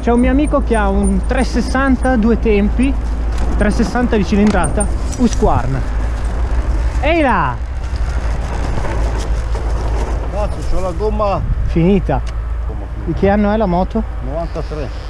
C'è un mio amico che ha un 360 due tempi 360 di cilindrata Husqvarna Ehi là! Cazzo, c'ho la gomma Finita Di che anno è la moto? 93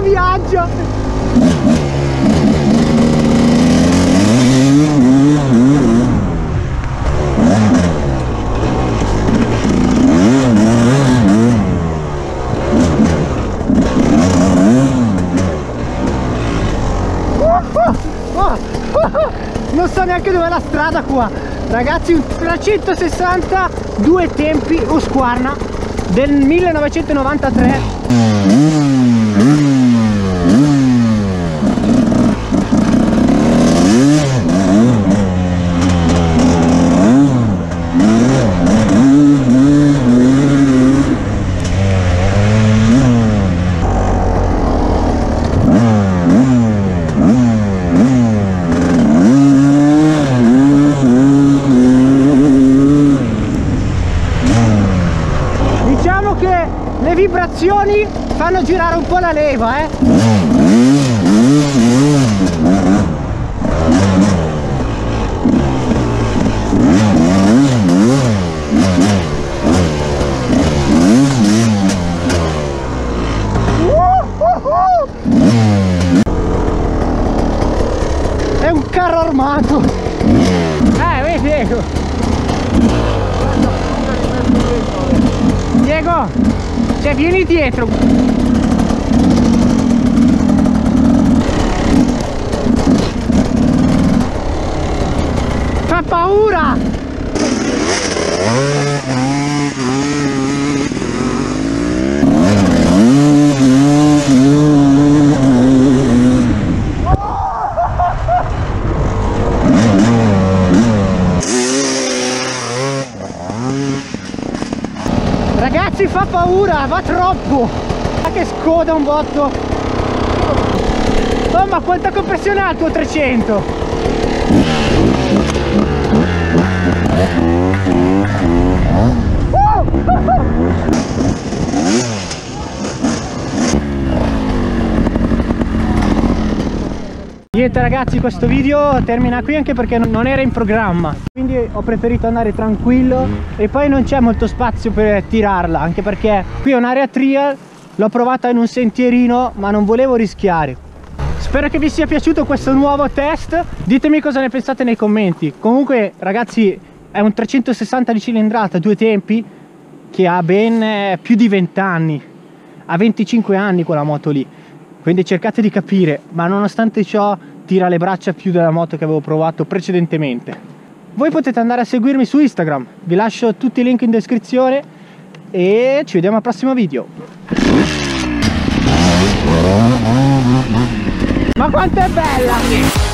viaggia! Non so neanche dove è la strada qua Ragazzi un 360 due tempi Husqvarna del 1993 Diciamo che le vibrazioni fanno girare un po' la leva, eh. Carro armato. Cioè vieni dietro. Fa paura! Ragazzi fa paura, va troppo! Ma che scoda un botto! Oh ma quanta compressione ha il tuo 300? Niente ragazzi questo video termina qui anche perché non era in programma. Quindi ho preferito andare tranquillo e poi non c'è molto spazio per tirarla Anche perché qui è un'area trial L'ho provata in un sentierino ma non volevo rischiare. Spero che vi sia piaciuto questo nuovo test. Ditemi cosa ne pensate nei commenti. Comunque ragazzi è un 360 di cilindrata, due tempi Che ha ben eh, più di 20 anni Ha 25 anni quella moto lì quindi cercate di capire ma nonostante ciò tira le braccia più della moto che avevo provato precedentemente. Voi potete andare a seguirmi su Instagram. Vi lascio tutti i link in descrizione e ci vediamo al prossimo video. Ma quanto è bella